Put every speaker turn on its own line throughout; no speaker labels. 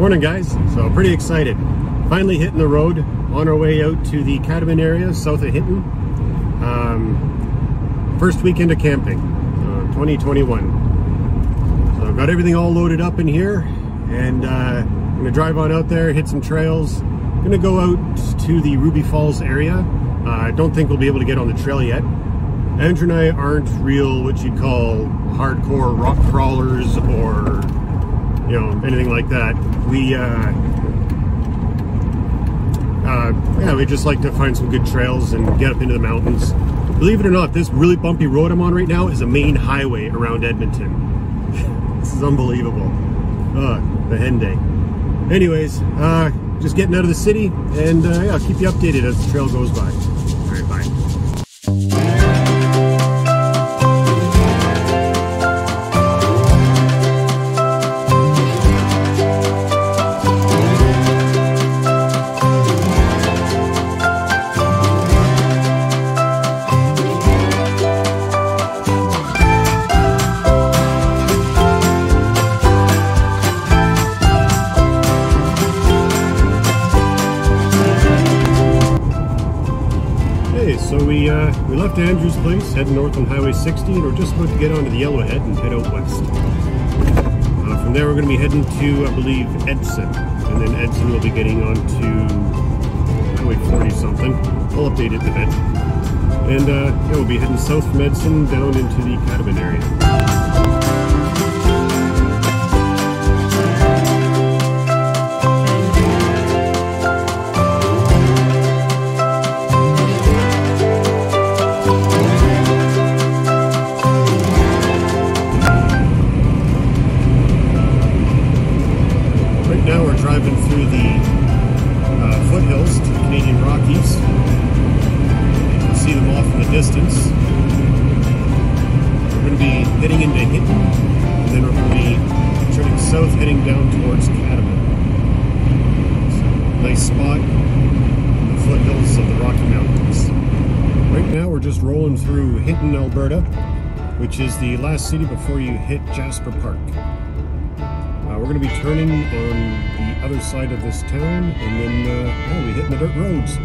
Morning guys, so pretty excited. Finally hitting the road on our way out to the Cadomin area south of Hinton. Um, first weekend of camping, uh, 2021. So I've got everything all loaded up in here and uh, I'm gonna drive on out there, hit some trails. I'm gonna go out to the Ruby Falls area. Uh, I don't think we'll be able to get on the trail yet. Andrew and I aren't real what you'd call hardcore rock crawlers or you know anything like that. We uh, uh, yeah, we just like to find some good trails and get up into the mountains. Believe it or not, this really bumpy road I'm on right now is a main highway around Edmonton. this is unbelievable. Uh, the Henday. Anyways, uh, just getting out of the city, and uh, yeah, I'll keep you updated as the trail goes by. All right, bye. Left Andrew's place, heading north on Highway 60, and we're just about to get onto the Yellowhead and head out west. Uh, from there, we're going to be heading to, I believe, Edson, and then Edson will be getting onto Highway 40 something. I'll update it in a bit. And uh, yeah, we'll be heading south from Edson down into the Cadomin area. Which is the last city before you hit Jasper Park. Uh, we're going to be turning on the other side of this town, and then uh, we'll be hitting the dirt roads.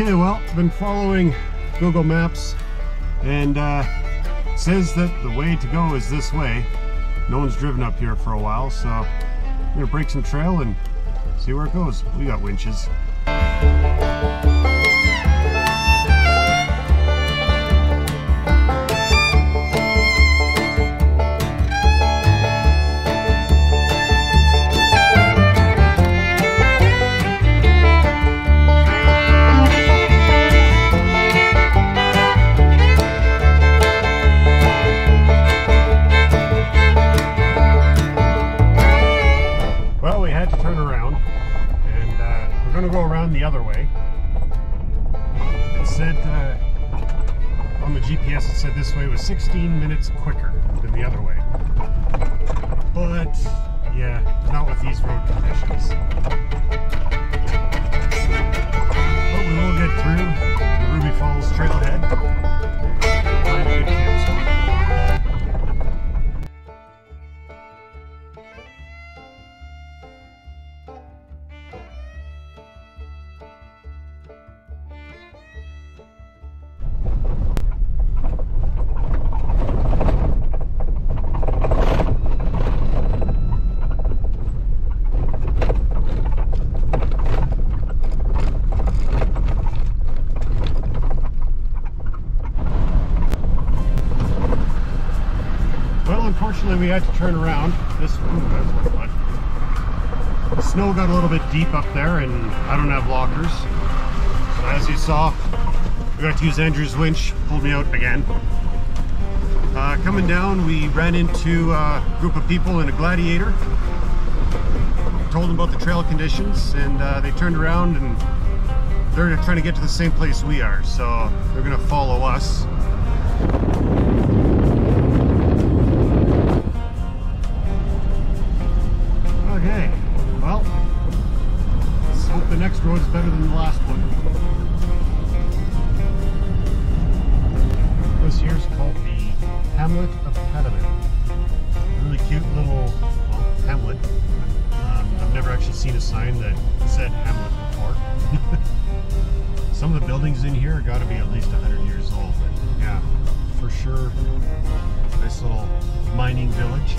Okay, well, I've been following Google Maps and uh, says that the way to go is this way. No one's driven up here for a while, so I'm gonna break some trail and see where it goes. We got winches. Go around the other way. It said uh, on the GPS, it said this way was 16 minutes quicker than the other way. But yeah, not with these road conditions. But we will get through the Ruby Falls trailhead. Unfortunately, we had to turn around. This ooh. The snow got a little bit deep up there, and I don't have lockers. So as you saw, we got to use Andrew's winch, pulled me out again. Uh, coming down, we ran into a group of people in a Gladiator. Told them about the trail conditions, and uh, they turned around and they're trying to get to the same place we are, so they're gonna follow us. Seen a sign that said Hamlet Park. Some of the buildings in here got to be at least 100 years old. But yeah, for sure. Nice little mining village.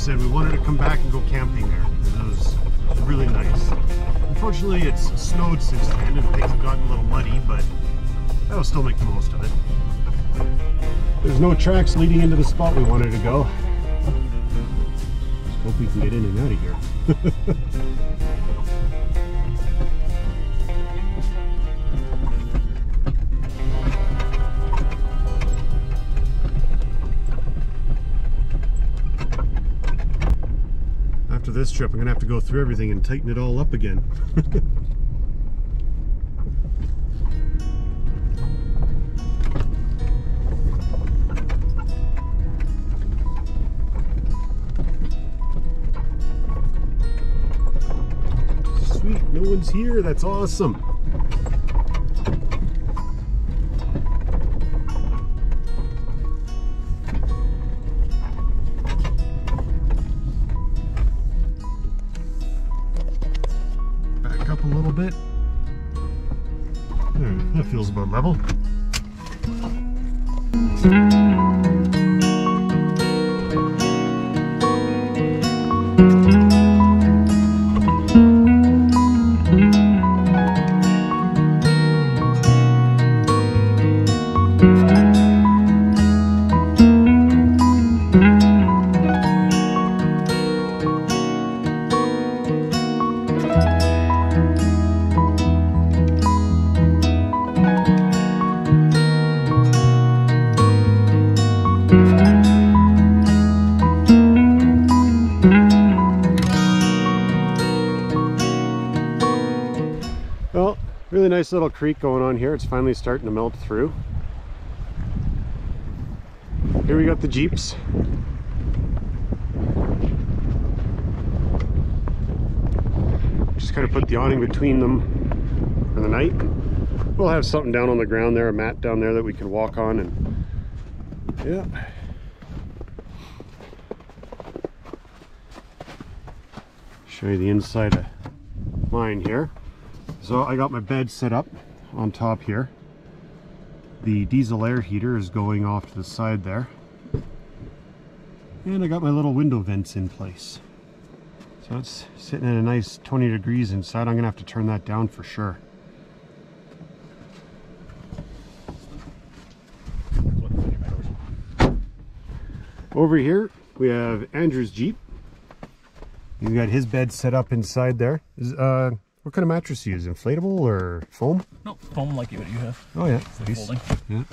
Said we wanted to come back and go camping there. It was, really nice. Unfortunately, it's snowed since then and things have gotten a little muddy, but that'll still make the most of it. There's no tracks leading into the spot we wanted to go. Just hope we can get in and out of here. this trip, I'm gonna have to go through everything and tighten it all up again. Sweet, no one's here. That's awesome. Creek going on here. It's finally starting to melt through. Here we got the Jeeps. Just kind of put the awning between them for the night. We'll have something down on the ground there, a mat down there that we can walk on and yeah. Show you the inside of mine here. So I got my bed set up on top here. The diesel air heater is going off to the side there. And I got my little window vents in place. So it's sitting at a nice 20 degrees inside. I'm gonna have to turn that down for sure. Over here, we have Andrew's Jeep. You got his bed set up inside there. uh, what kind of mattress do you use? Inflatable or foam?
No, foam like what you have.
Oh yeah, nice.
folding.
Yeah.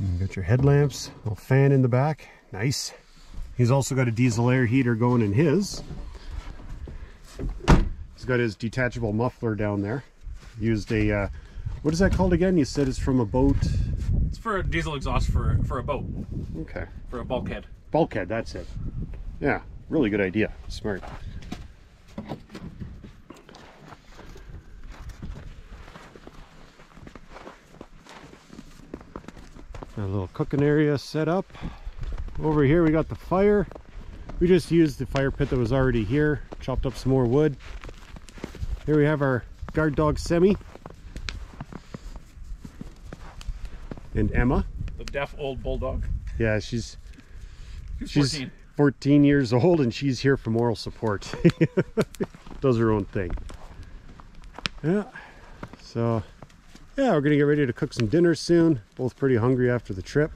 You got your headlamps, little fan in the back. Nice. He's also got a diesel air heater going in his. He's got his detachable muffler down there. Used a, uh, what is that called again? You said it's from a boat.
It's for a diesel exhaust for for a boat,
Okay.
for a bulkhead.
Bulkhead, that's it. Yeah, really good idea. Smart. A little cooking area set up. Over here we got the fire. We just used the fire pit that was already here, chopped up some more wood. Here we have our guard dog Semi. And Emma.
The deaf old bulldog.
Yeah, she's
She's
She's
14.
14 years old and she's here for moral support. Does her own thing. Yeah. So, yeah, we're to get ready to cook some dinner soon. Both pretty hungry after the trip.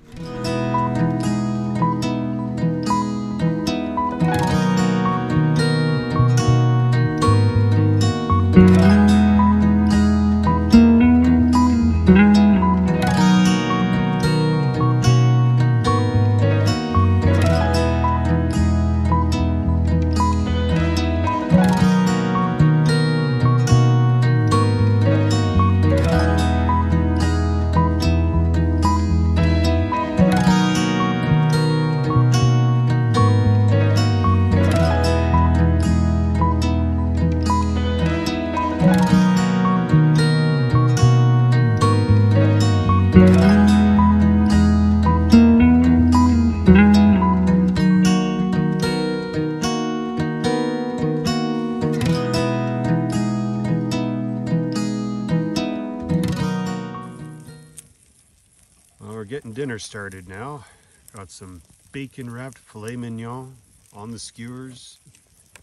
Getting dinner started now. Got some bacon wrapped filet mignon on the skewers,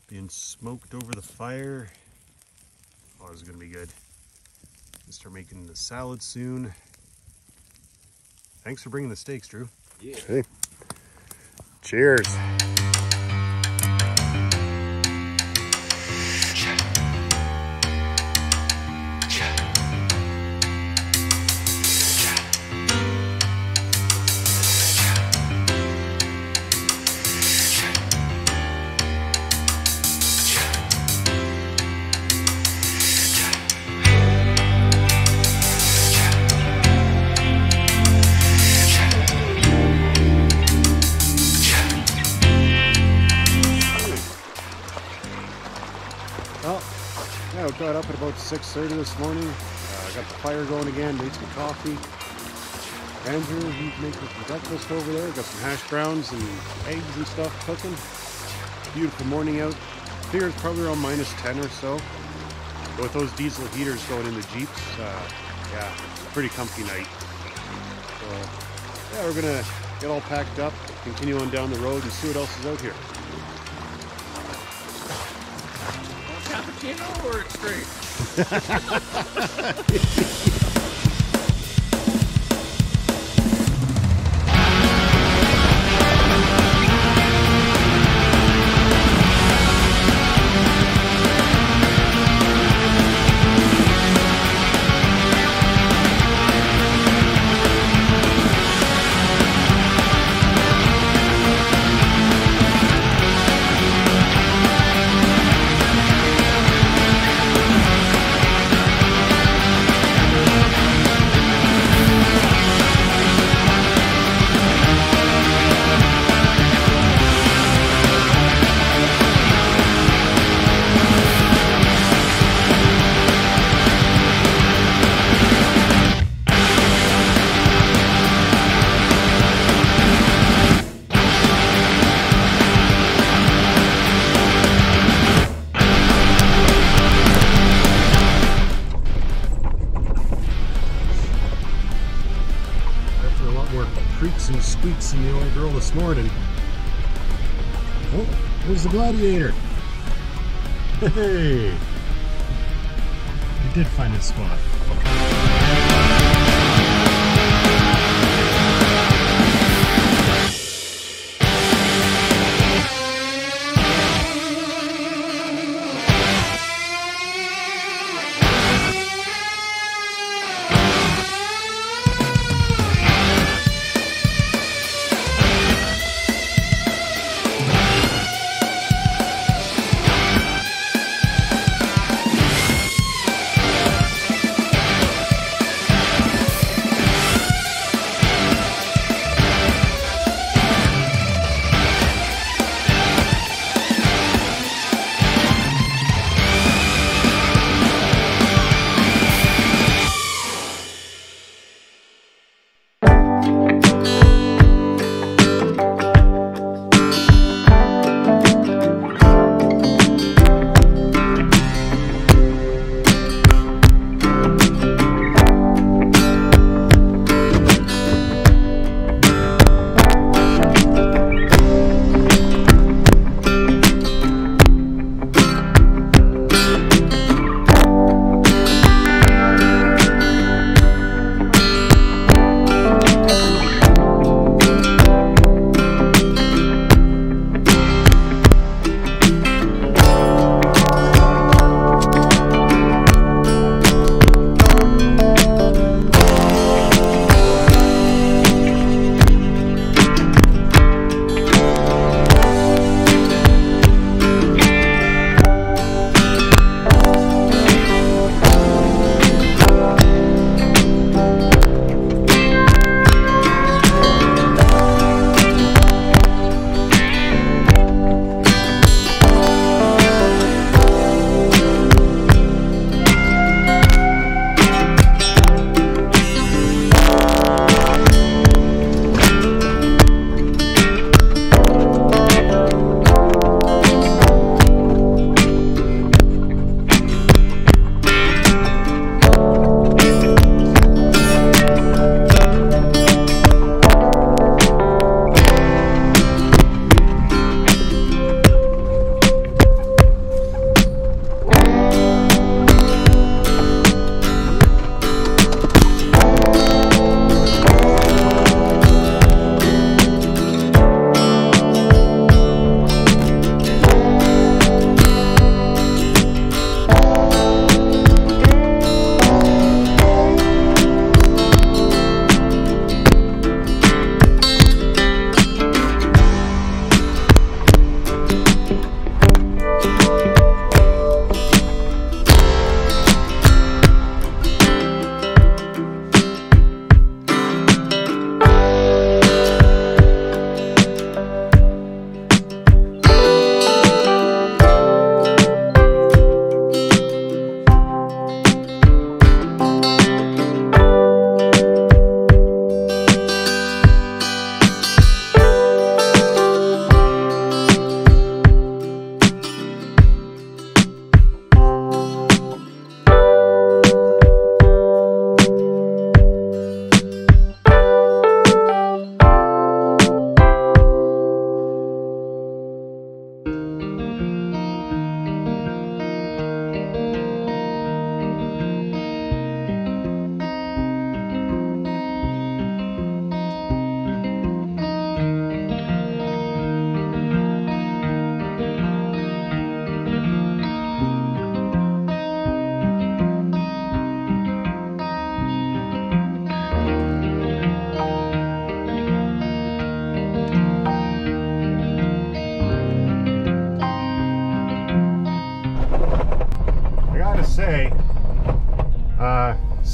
being smoked over the fire. Oh, this is gonna be good. Gonna start making the salad soon. Thanks for bringing the steaks, Drew.
Yeah.
Okay. Cheers. Up at 6.30 this morning. Uh, got the fire going again, made some coffee. Andrew, he's making some breakfast over there. Got some hash browns and eggs and stuff cooking. Beautiful morning out. Figure it's probably around minus 10 or so. But with those diesel heaters going in the Jeeps, uh, yeah, pretty comfy night. So, yeah, we're gonna get all packed up, continue on down the road and see what else is out here.
Cappuccino or
it's straight? Oh, there's the gladiator. Hey! We did find a spot.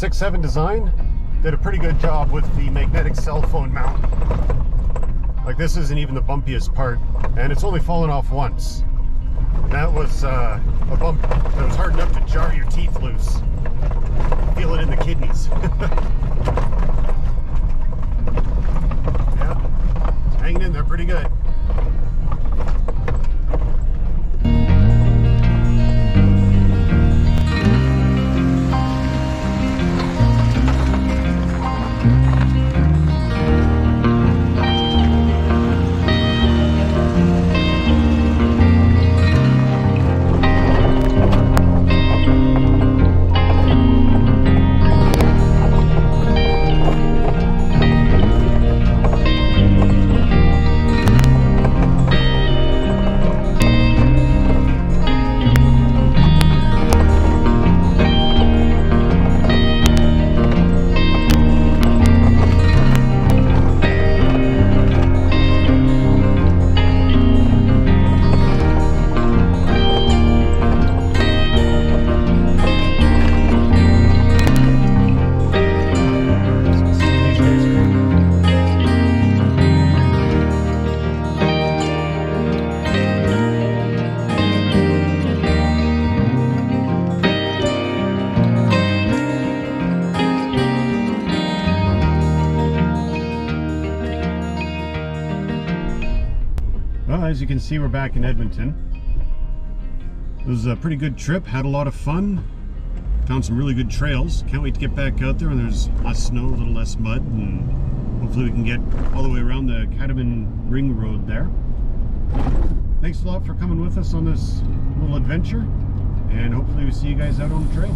6.7 design did a pretty good job with the magnetic cell phone mount. Like this isn't even the bumpiest part, and it's only fallen off once. That was uh, a bump that was hard enough to jar your teeth loose. Feel it in the kidneys. yeah, hanging in there pretty good. As you can see, we're back in Edmonton. It was a pretty good trip, had a lot of fun, found some really good trails. Can't wait to get back out there and there's less snow, a little less mud, and hopefully we can get all the way around the Catamount Ring Road there. Thanks a lot for coming with us on this little adventure, and hopefully we see you guys out on the trail.